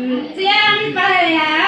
嗯，这样吧，哎呀。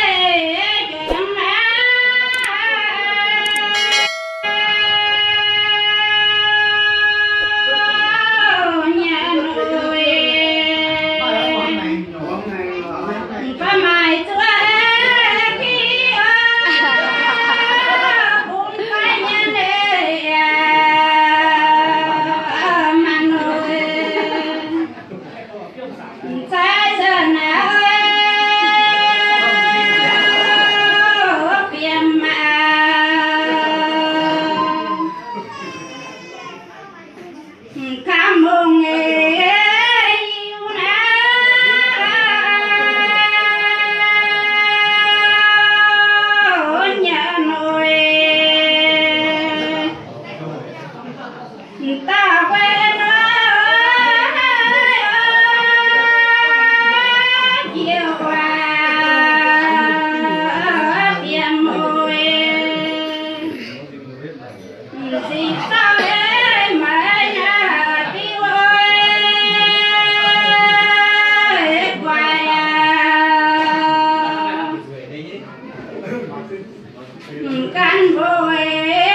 Kan boleh